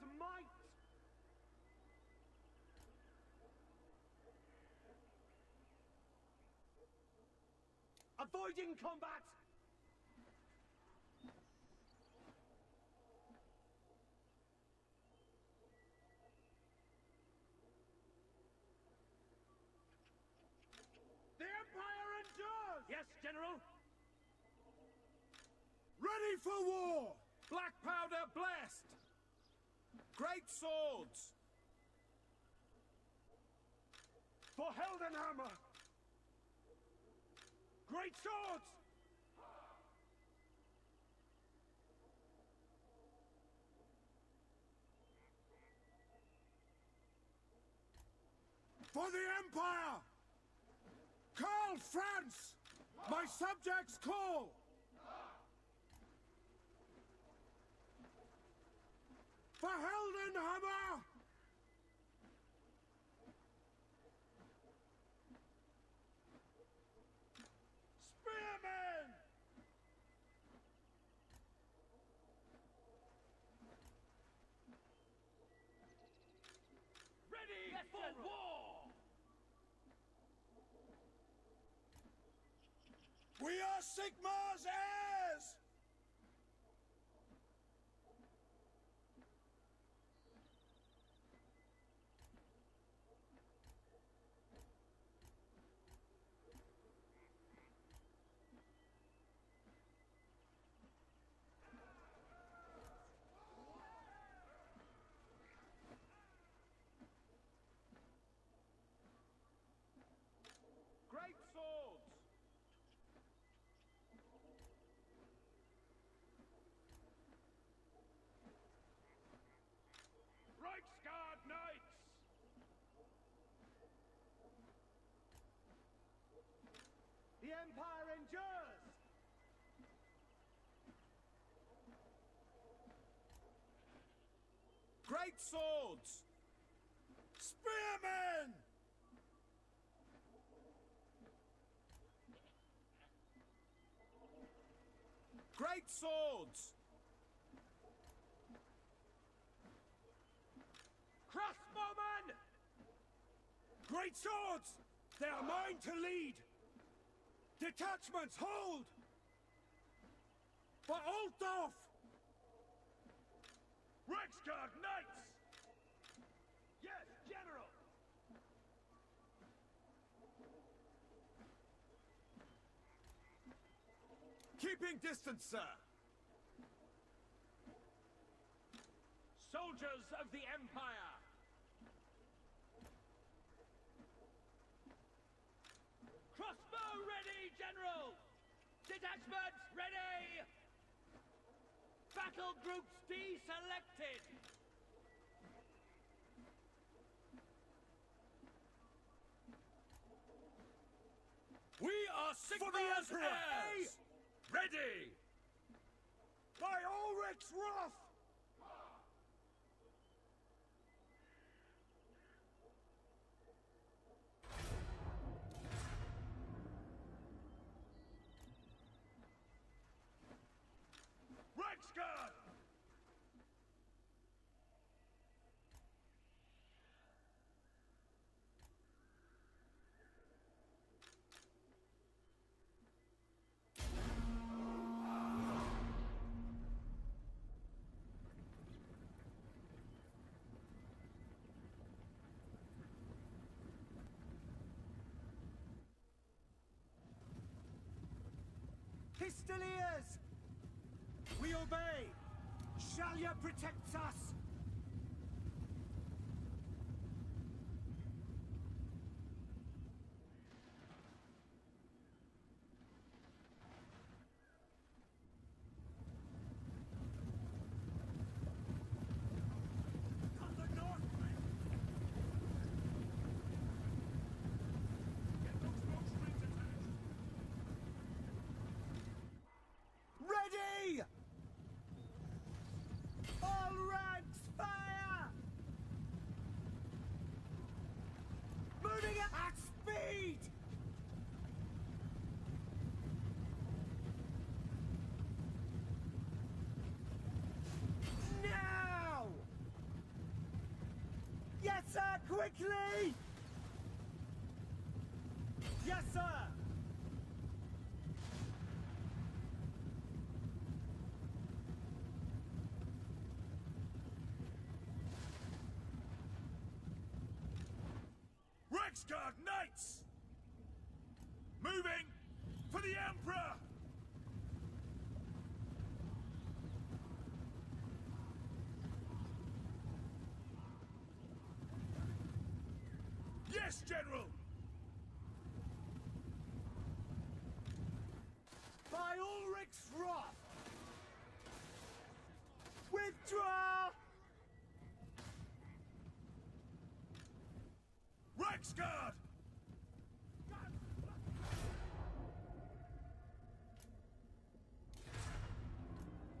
Emperor's might! Avoiding combat! The Empire endures! Yes, General! Ready for war! Black powder blessed! Great swords! For Heldenhammer! Great swords! For the Empire! Karl Franz! My subjects call! For Heldenhammer! Spearmen! Ready for war! We are Sigmar's heirs! Great swords! Reichsguard Knights! The Empire endures! Great swords! Spearmen! Great swords! Crossbowmen! Great swords! They are mine to lead! Detachments, hold! For Altdorf! Reichsguard Knights! Yes, General! Keeping distance, sir! Soldiers of the Empire! Crossbow ready, General! Detachments ready! Battle groups deselected! We are For the Emperor! Ready! By Ulric's wrath! Pistoliers! We obey! Shallya protects us! On the Northmen! Get those smoke screens attached! Ready! All ranks fire! Moving at speed! Now! Yes, sir, quickly! Yes, sir! Reichsguard Knights! Moving for the Emperor! Yes, General! By Ulric's wrath! Withdraw! Reichsguard!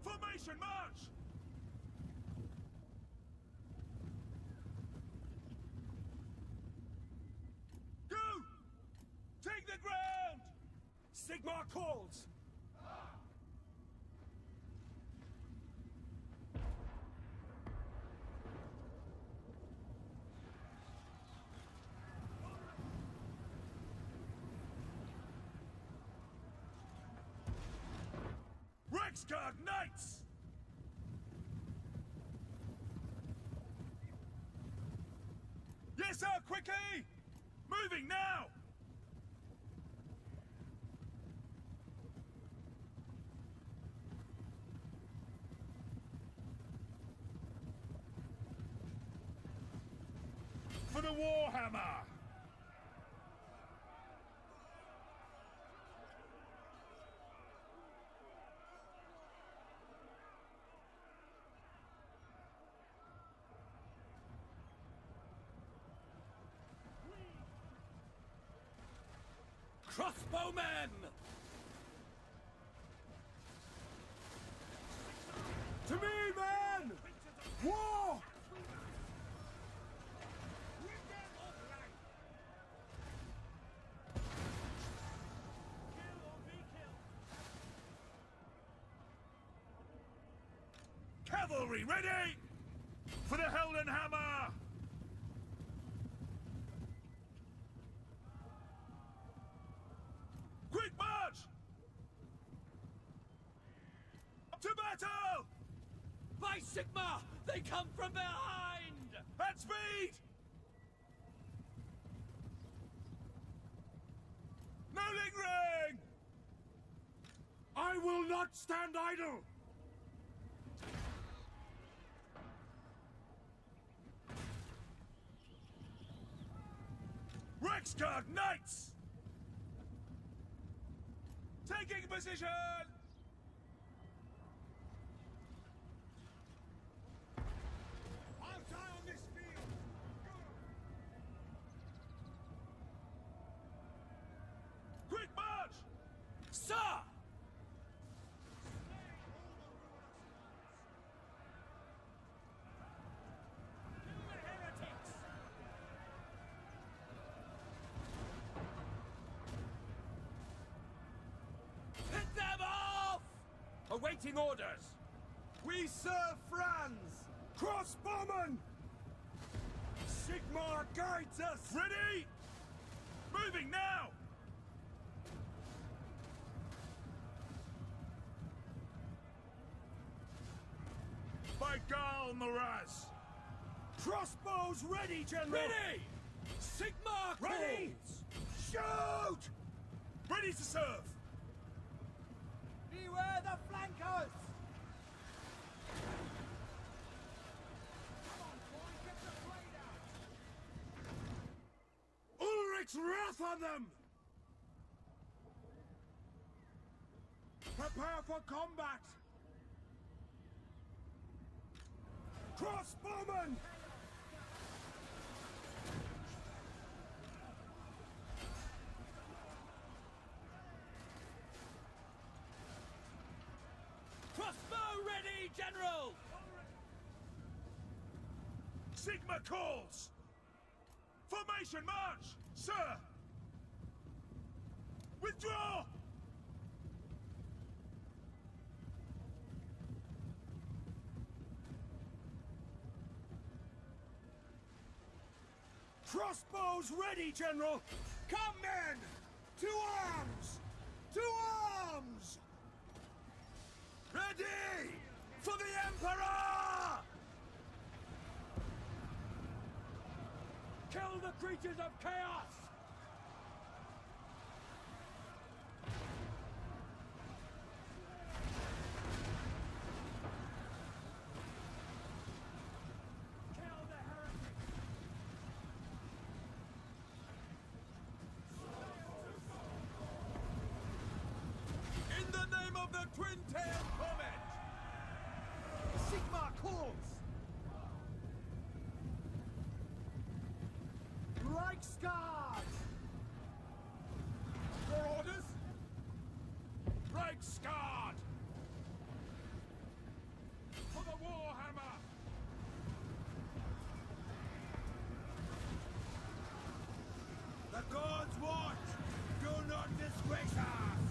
Formation march! Go! Take the ground! Sigmar calls! Reichsguard Knights! Yes, sir, quickly! Moving now! For the Warhammer! Crossbowmen! Cavalry ready! For the Heldenhammer! Quick march! To battle! By Sigmar! They come from behind! At speed! No lingering! I will not stand idle! Reichsguard Knights! Taking position! Awaiting orders. We serve Franz! Crossbowman! Sigmar guides us! Ready? Moving now! By Ghal Maraz! Crossbows ready, General! Ready! Sigmar Ready! calls! Shoot! Ready to serve! Beware the flankers! Ulric's wrath on them! Prepare for combat! Crossbowmen! Sigmar calls! Formation march! Sir! Withdraw! Crossbows ready, General! Come, men! To arms! To arms! Ready! For the Emperor! Kill the creatures of chaos! Reichsguard! Your orders? Reichsguard! For the Warhammer! The gods watch! Do not disgrace us!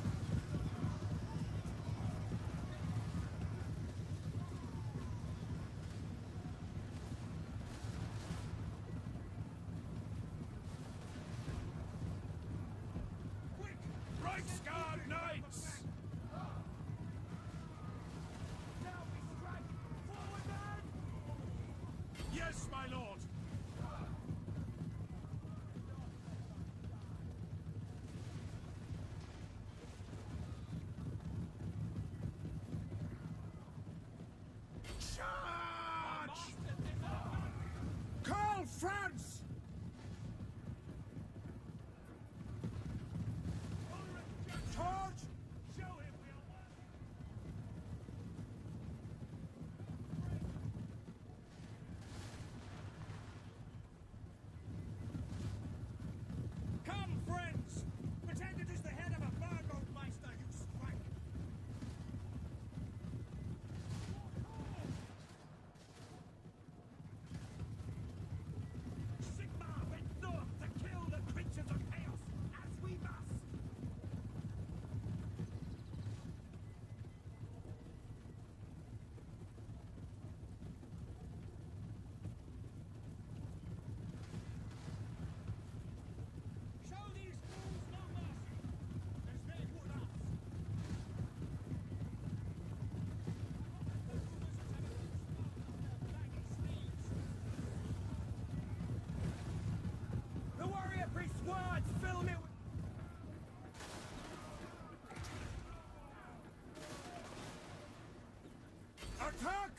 Attack!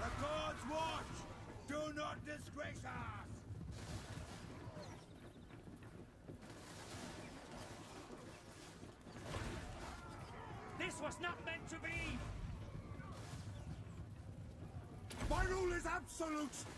The gods watch! Do not disgrace us! This was not meant to be! My rule is absolute!